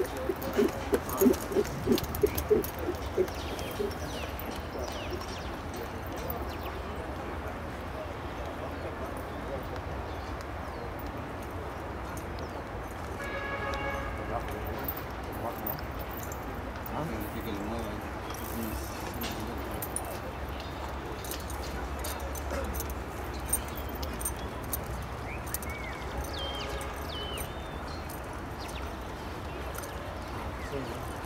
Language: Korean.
Gracias. Thank you.